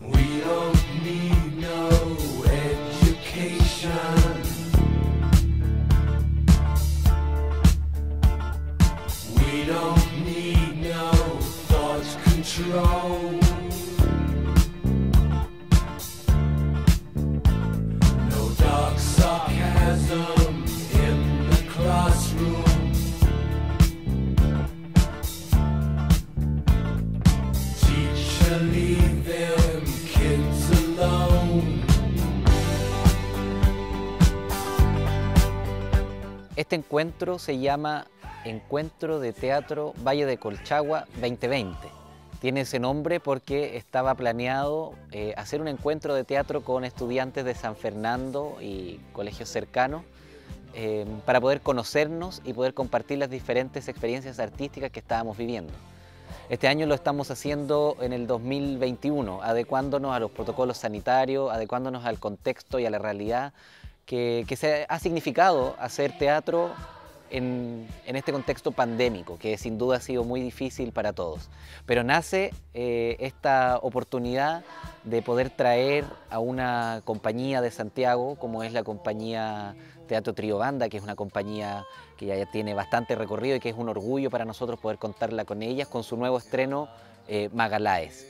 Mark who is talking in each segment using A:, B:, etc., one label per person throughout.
A: We don't need
B: Este encuentro se llama Encuentro de Teatro Valle de Colchagua 2020. Tiene ese nombre porque estaba planeado eh, hacer un encuentro de teatro con estudiantes de San Fernando y colegios cercanos eh, para poder conocernos y poder compartir las diferentes experiencias artísticas que estábamos viviendo. Este año lo estamos haciendo en el 2021, adecuándonos a los protocolos sanitarios, adecuándonos al contexto y a la realidad que, se ha significado hacer teatro en, este contexto pandémico, que sin duda ha sido muy difícil para todos. Pero nace eh, esta oportunidad de poder traer a una compañía de Santiago, como es la compañía Teatro Trio Banda, que es una compañía que ya tiene bastante recorrido y que es un orgullo para nosotros poder contarla con ellas, con su nuevo estreno eh, Magalaes.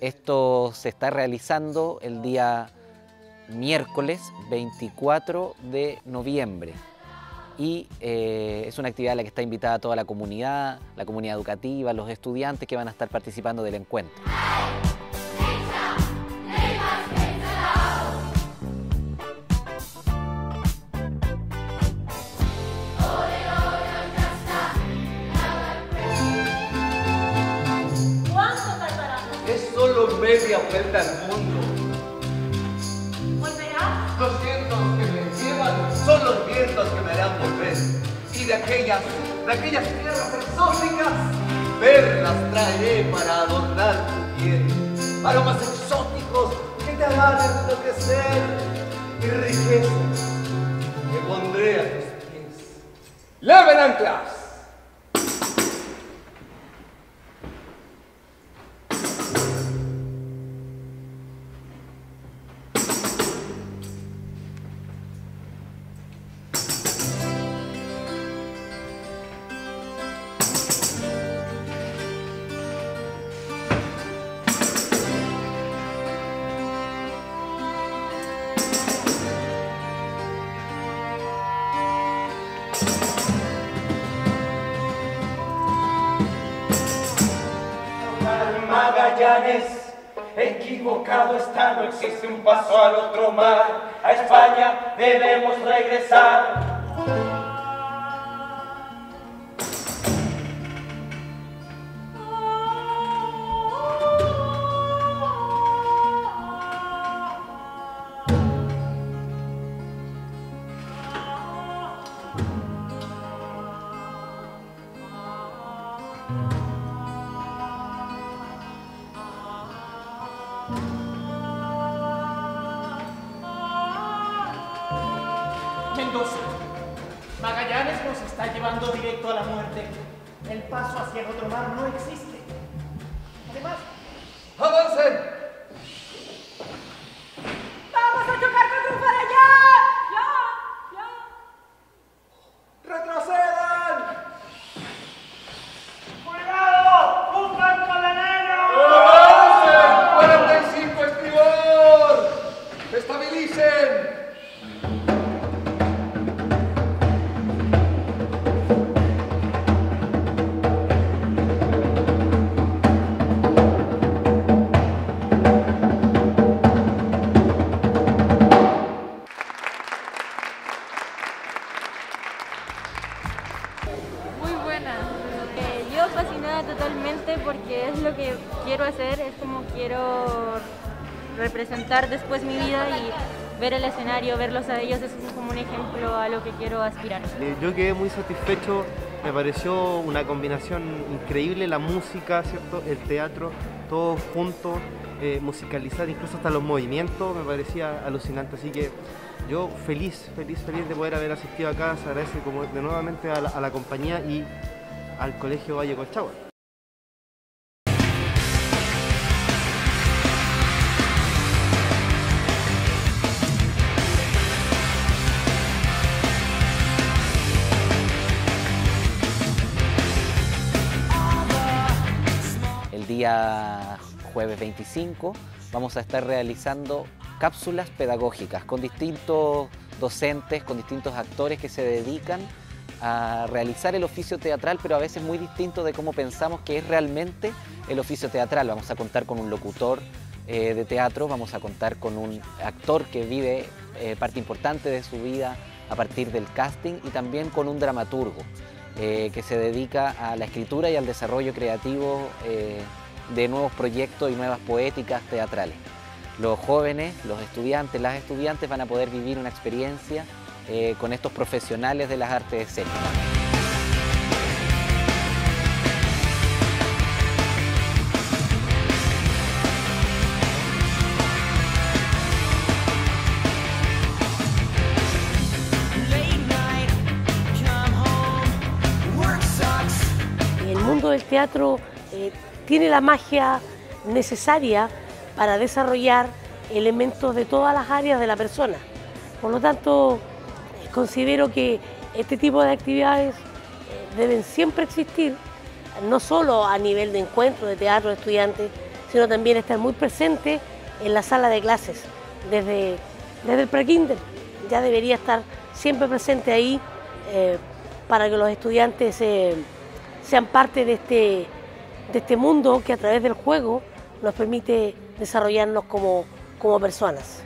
B: Esto se está realizando el día miércoles 24 de noviembre y eh, es una actividad a la que está invitada toda la comunidad, la comunidad educativa, los estudiantes que van a estar participando del encuentro.
C: ¿Cuánto tardará?
D: Es solo media vuelta al mundo. De aquellas, de aquellas tierras exóticas, perlas traeré para adornar tu piel. Aromas exóticos que te harán enloquecer. Y riquezas que pondré a tus pies. ¡Leven anclas!
E: Equivocado está, no existe un paso al otro mar. A España debemos regresar.
F: Directo a la muerte. El paso hacia el otro mar no existe.
G: Fascinada totalmente porque es lo que quiero hacer, es como quiero representar después mi vida y ver el escenario, verlos a ellos es como un ejemplo a lo que quiero aspirar.
H: Eh, Yo quedé muy satisfecho, me pareció una combinación increíble, la música, ¿cierto? el teatro, todo junto, eh, musicalizar incluso hasta los movimientos, me parecía alucinante, así que Yo feliz, feliz, feliz de poder haber asistido acá. Se agradece como de nuevamente a la, a la compañía y al Colegio Valle Colchagua.
B: El día jueves 25 vamos a estar realizando cápsulas pedagógicas con distintos docentes, con distintos actores que se dedican a realizar el oficio teatral, pero a veces muy distinto de cómo pensamos que es realmente el oficio teatral. Vamos a contar con un locutor eh, de teatro, vamos a contar con un actor que vive eh, parte importante de su vida a partir del casting y también con un dramaturgo eh, que se dedica a la escritura y al desarrollo creativo de nuevos proyectos y nuevas poéticas teatrales. Los jóvenes, los estudiantes, las estudiantes van a poder vivir una experiencia eh, con estos profesionales de las artes escénicas.
I: El mundo del teatro eh, tiene la magia necesaria para desarrollar elementos de todas las áreas de la persona. Por lo tanto, considero que este tipo de actividades eh, deben siempre existir, no solo a nivel de encuentro de teatro de estudiantes, sino también estar muy presente en la sala de clases, desde, desde el prekinder. Ya debería estar siempre presente ahí eh, para que los estudiantes eh, sean parte de este, de este mundo que a través del juego nos permite desarrollarnos como, como personas.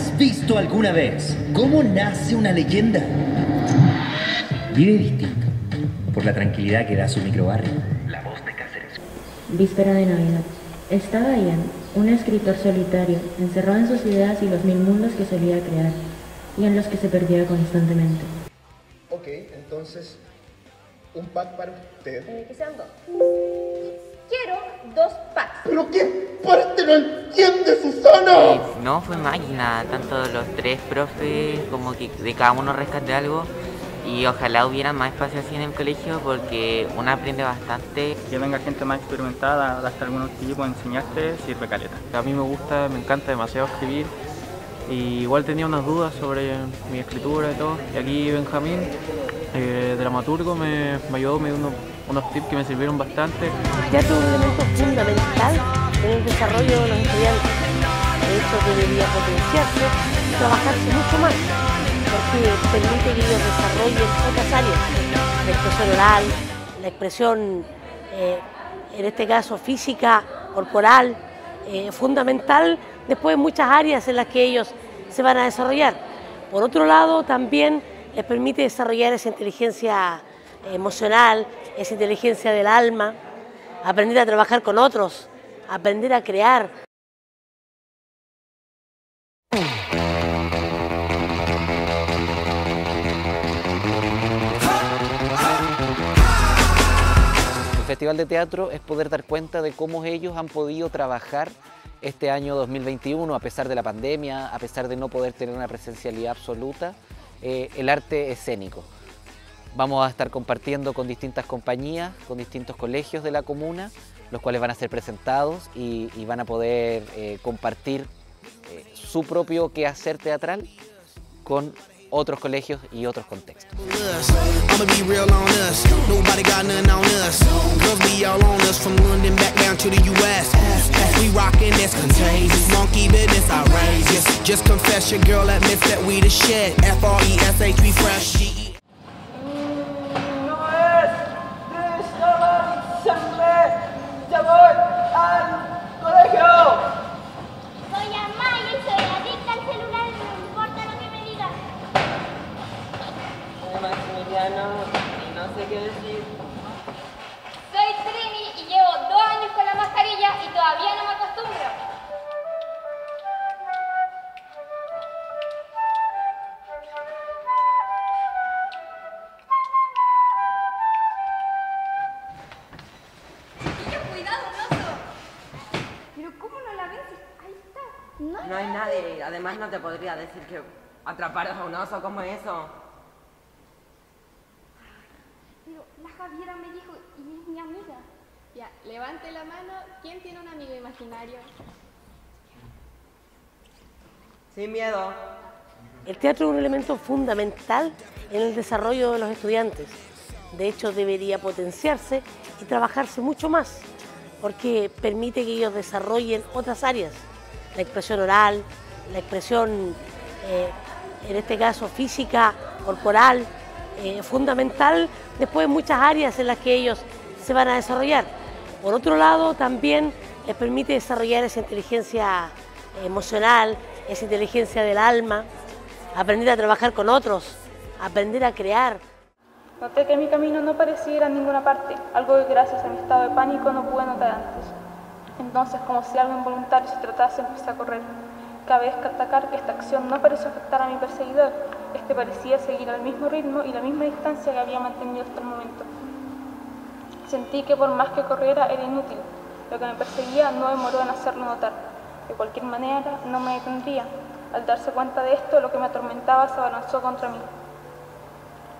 J: ¿Has visto alguna vez cómo nace una leyenda? Vive distinto por la tranquilidad que da su microbarrio. La voz de Cáceres.
K: Víspera de Navidad. Estaba Ian, un escritor solitario, encerrado en sus ideas y los mil mundos que solía crear, y en los que se perdía constantemente.
L: Ok, entonces, un pack para usted.
C: Eh, que sean dos. Quiero dos packs.
L: ¿Pero qué parte no entiende, Susana?
M: No, fue máquina, tanto los tres profes como que de cada uno rescate algo y ojalá hubiera más espacio así en el colegio porque uno aprende bastante.
N: Que venga gente más experimentada a darte algunos tipos, a enseñarte, sirve caleta.
O: A mí me gusta, me encanta demasiado escribir y igual tenía unas dudas sobre mi escritura y todo. Y aquí Benjamín, eh, dramaturgo, me, me ayudó, me dio unos, unos tips que me sirvieron bastante.
I: Teatro es un elemento fundamental en el desarrollo de los estudiantes. De hecho, debería potenciarse trabajarse mucho más, porque permite que ellos desarrollen otras áreas, la expresión oral, la expresión, eh, en este caso, física, corporal, eh, fundamental después muchas áreas en las que ellos se van a desarrollar. Por otro lado, también les permite desarrollar esa inteligencia emocional, esa inteligencia del alma, aprender a trabajar con otros, aprender a crear.
B: El Festival de Teatro es poder dar cuenta de cómo ellos han podido trabajar este año 2021, a pesar de la pandemia, a pesar de no poder tener una presencialidad absoluta, eh, el arte escénico. Vamos a estar compartiendo con distintas compañías, con distintos colegios de la comuna, los cuales van a ser presentados y, y van a poder eh, compartir eh, su propio quehacer teatral con otros colegios y otros contextos.
P: Además no te podría decir que atraparas a un oso como eso.
C: Pero la Javiera me dijo, y es mi amiga. Ya, levante la mano. ¿Quién tiene un amigo imaginario?
P: Sin miedo.
I: El teatro es un elemento fundamental en el desarrollo de los estudiantes. De hecho, debería potenciarse y trabajarse mucho más, porque permite que ellos desarrollen otras áreas, la expresión oral, la expresión, eh, en este caso, física, corporal, eh, fundamental después muchas áreas en las que ellos se van a desarrollar. Por otro lado, también les permite desarrollar esa inteligencia emocional, esa inteligencia del alma, aprender a trabajar con otros, aprender a crear.
Q: Noté que mi camino no parecía ir a ninguna parte, algo que gracias a mi estado de pánico no pude notar antes. Entonces, como si algo involuntario se tratase, empecé a correr. Cabe destacar que esta acción no pareció afectar a mi perseguidor, este parecía seguir al mismo ritmo y la misma distancia que había mantenido hasta el momento. Sentí que por más que corriera era inútil, lo que me perseguía no demoró en hacerlo notar. De cualquier manera, no me detendría. Al darse cuenta de esto, lo que me atormentaba se abalanzó contra mí.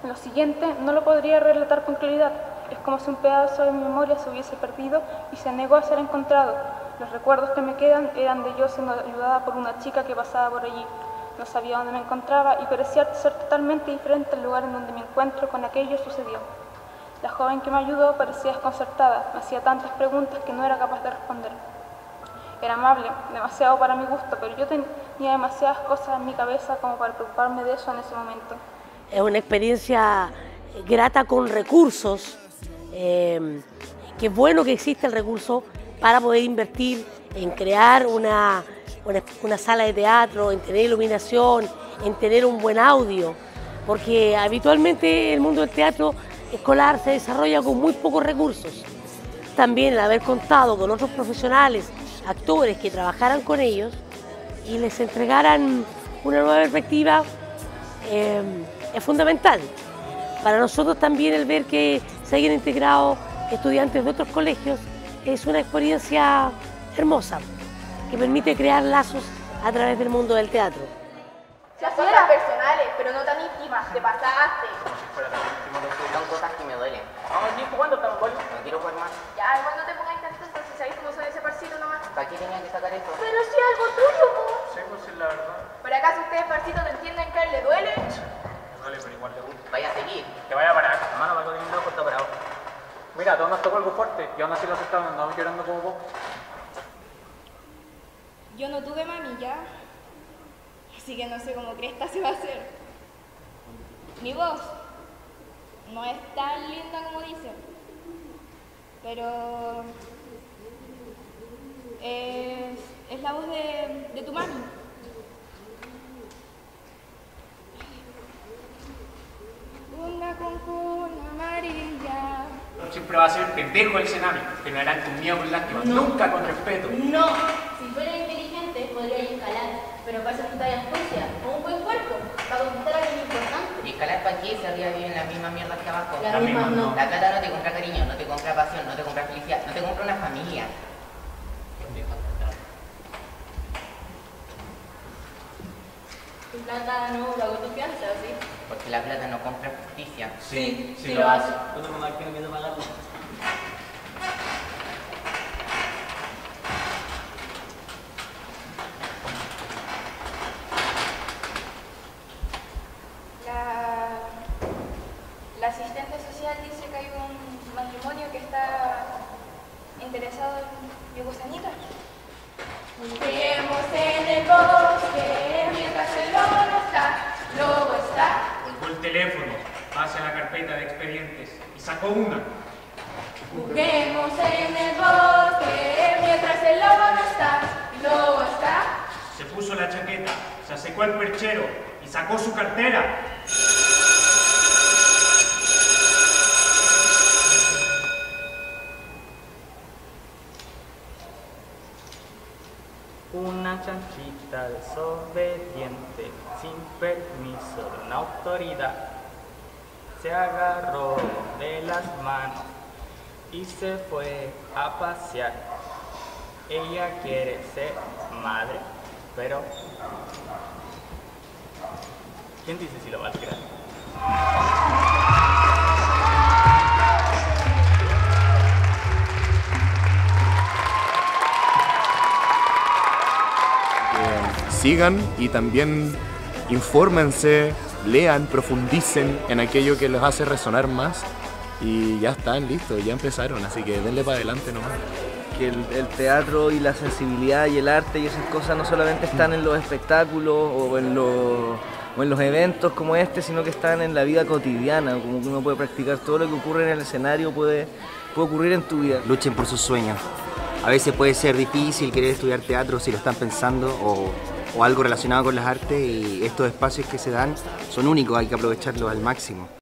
Q: Lo siguiente no lo podría relatar con claridad. Es como si un pedazo de mi memoria se hubiese perdido y se negó a ser encontrado. Los recuerdos que me quedan eran de yo siendo ayudada por una chica que pasaba por allí. No sabía dónde me encontraba y parecía ser totalmente diferente al lugar en donde me encuentro con aquello sucedió. La joven que me ayudó parecía desconcertada, me hacía tantas preguntas que no era capaz de responder. Era amable, demasiado para mi gusto, pero yo tenía demasiadas cosas en mi cabeza como para preocuparme de eso en ese momento.
I: Es una experiencia grata con recursos, eh, que es bueno que exista el recurso para poder invertir en crear una, una, una sala de teatro, en tener iluminación, en tener un buen audio, porque habitualmente el mundo del teatro escolar se desarrolla con muy pocos recursos. También el haber contado con otros profesionales, actores que trabajaran con ellos y les entregaran una nueva perspectiva eh, es fundamental. Para nosotros también el ver que se hayan integrado estudiantes de otros colegios es una experiencia hermosa que permite crear lazos a través del mundo del teatro.
R: Se hacían personales, pero no tan íntimas, te pasaste.
M: Son cosas que me duelen.
F: Vamos a seguir jugando, gol.
M: No quiero jugar más.
R: Ya, igual no te pongas intenso, si sabéis cómo son ese parcito nomás.
M: ¿Para qué tenía que sacar esto?
R: Pero si es algo tuyo, po.
F: Sí, pues es la verdad.
R: ¿Por acaso ustedes, parcito, no entienden que a él le duele?
F: Pero igual le gusta.
M: Vaya a seguir.
F: Que vaya a parar. Hermano, parado. Mira, todos nos tocó algo fuerte y aún así lo aceptamos, andamos llorando como vos.
C: Yo no tuve mami ya, así que no sé cómo cresta se va a hacer. Mi voz no es tan linda como dicen, pero es, es la voz de, de tu mami. Concuna amarilla.
F: Siempre va a ser pendejo el cenami, que no eran con miedo con lástima, nunca con respeto.
S: No, si fuera inteligente podría escalar, pero para eso necesitas astucia o un buen cuerpo, para conquistar a alguien importante.
M: ¿Y escalar para qué? Si arriba viven las mismas mierdas que abajo.
S: Las La mismas mismas no. no.
M: La plata no te compra cariño, no te compra pasión, no te compra felicidad, no te compra una familia.
S: Plata no pago confianza, ¿sí?
M: Porque la plata no compra justicia.
S: Sí, sí lo hace.
F: ¿Cuándo me marqué no quiero pagarlo? Secó el perchero y sacó su cartera.
N: Una chanchita desobediente, sin permiso de una autoridad, se agarró de las manos y se fue a pasear. Ella quiere ser madre, pero ¿Quién dice si lo va a crear?
A: que sigan y también infórmense, lean, profundicen en aquello que les hace resonar más y ya están listos, ya empezaron, así que denle para adelante nomás.
T: El teatro y la sensibilidad y el arte y esas cosas no solamente están en los espectáculos o en los, o en los eventos como este, sino que están en la vida cotidiana, como que uno puede practicar todo lo que ocurre en el escenario, puede, puede ocurrir en tu vida.
U: Luchen por sus sueños. A veces puede ser difícil querer estudiar teatro si lo están pensando o, o algo relacionado con las artes y estos espacios que se dan son únicos, hay que aprovecharlos al máximo.